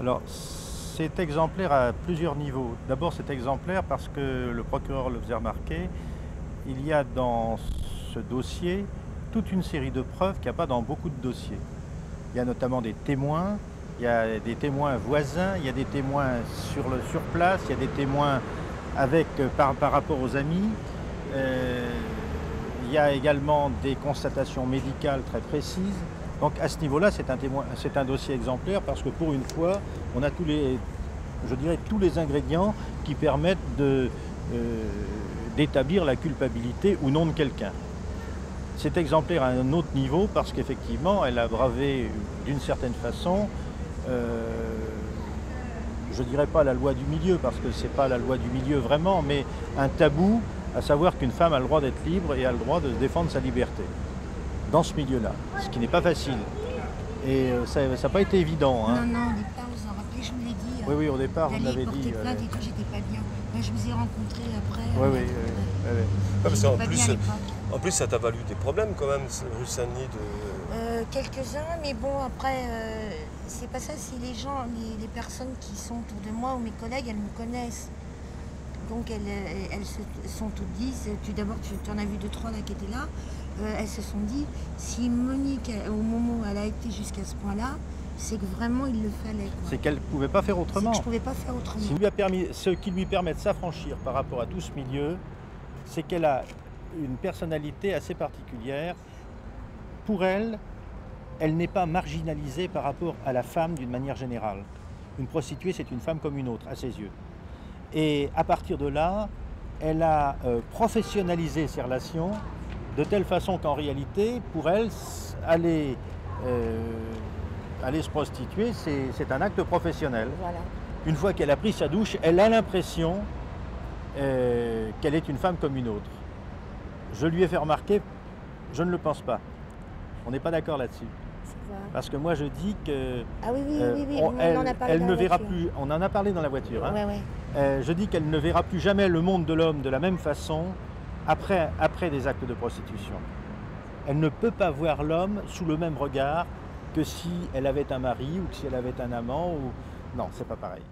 Alors, c'est exemplaire à plusieurs niveaux. D'abord, c'est exemplaire parce que le procureur le faisait remarquer, il y a dans ce dossier toute une série de preuves qu'il n'y a pas dans beaucoup de dossiers. Il y a notamment des témoins, il y a des témoins voisins, il y a des témoins sur, le, sur place, il y a des témoins avec, euh, par, rapport aux amis. Euh, il y a également des constatations médicales très précises. Donc à ce niveau-là, c'est un, dossier exemplaire parce que pour une fois, on a tous les, ingrédients qui permettent euh, d'établir la culpabilité ou non de quelqu'un. C'est exemplaire à un autre niveau parce qu'effectivement, elle a bravé d'une certaine façon, euh, je ne dirais pas la loi du milieu parce que ce n'est pas la loi du milieu vraiment, mais un tabou, à savoir qu'une femme a le droit d'être libre et a le droit de défendre sa liberté dans ce milieu-là, ce qui n'est pas facile. Et euh, ça n'a pas été évident. Hein. Non, non, au départ, vous en rappelez, je vous l'ai dit. Oui, oui, au départ, vous l'avez dit. plainte euh, et tout, j'étais pas bien. Moi, je vous ai rencontré après. Oui, oui, oui. oui, parce qu'en plus, en plus, ça t'a valu des problèmes quand même, rue Saint-Denis de... Euh, quelques-uns, mais bon, après, euh, c'est pas ça, c'est les gens, les, personnes qui sont autour de moi ou mes collègues, elles me connaissent. Donc elles, elles, se sont toutes dit, tu d'abord tu, en as vu deux, trois là qui étaient là, euh, elles se sont dit, si Monique, au moment où elle a été jusqu'à ce point-là, c'est que vraiment il le fallait. C'est qu'elle ne pouvait pas faire autrement. je ne pouvais pas faire autrement. Ce qui lui, a permis, ce qui lui permet de s'affranchir par rapport à tout ce milieu, c'est qu'elle a une personnalité assez particulière. Pour elle, elle n'est pas marginalisée par rapport à la femme d'une manière générale. Une prostituée, c'est une femme comme une autre, à ses yeux. Et à partir de là, elle a euh, professionnalisé ses relations de telle façon qu'en réalité, pour elle, aller, euh, aller se prostituer, c'est un acte professionnel. Une fois qu'elle a pris sa douche, elle a l'impression euh, qu'elle est une femme comme une autre. Je lui ai fait remarquer, je ne le pense pas. On n'est pas d'accord là-dessus. Parce que moi je dis que ah oui, oui, oui, oui. On, elle, en a parlé elle ne verra plus. On en a parlé dans la voiture. Hein. Ouais, ouais. Euh, je dis qu'elle ne verra plus jamais le monde de l'homme de la même façon après, après des actes de prostitution. Elle ne peut pas voir l'homme sous le même regard que si elle avait un mari ou que si elle avait un amant. Ou... Non, c'est pas pareil.